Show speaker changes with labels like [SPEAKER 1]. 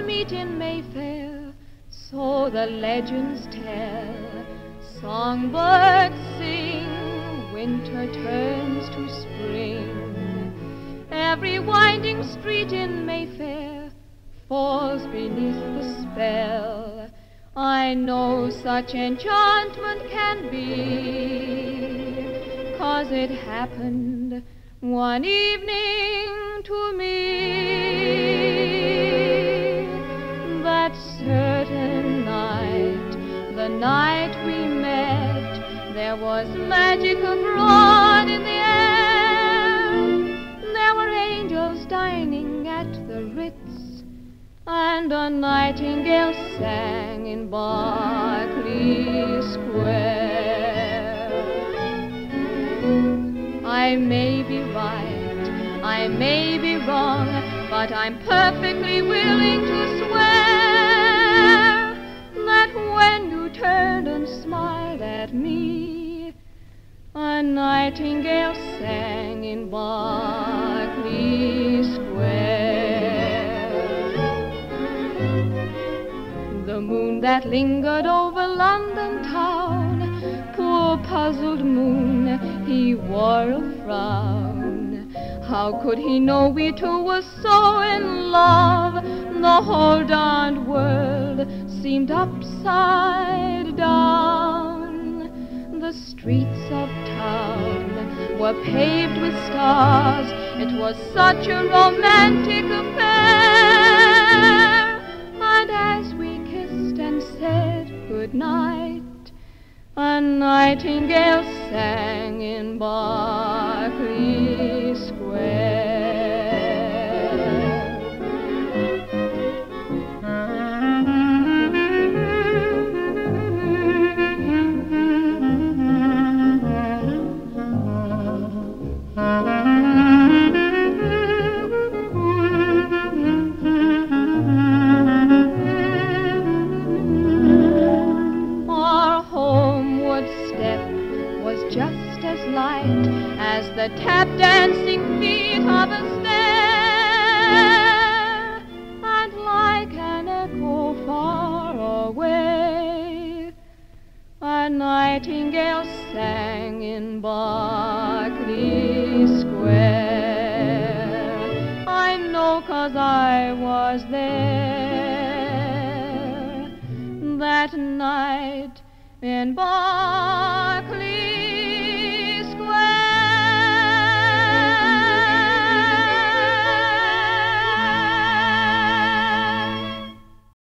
[SPEAKER 1] street in Mayfair, so the legends tell. Songbirds sing, winter turns to spring. Every winding street in Mayfair falls beneath the spell. I know such enchantment can be, cause it happened one evening to me. Night we met, there was magic abroad in the air. There were angels dining at the Ritz, and a nightingale sang in Berkeley Square. I may be right, I may be wrong, but I'm perfectly willing to swear nightingale sang in Berkeley Square. The moon that lingered over London town, poor puzzled moon, he wore a frown. How could he know we two were so in love? The whole darned world seemed upside down. The streets of town were paved with stars. It was such a romantic affair. And as we kissed and said good night, a nightingale sang in Berkeley step was just as light as the tap dancing feet of a stair, and like an echo far away, a nightingale sang in Berkeley Square. I know 'cause I was there that night in Boston.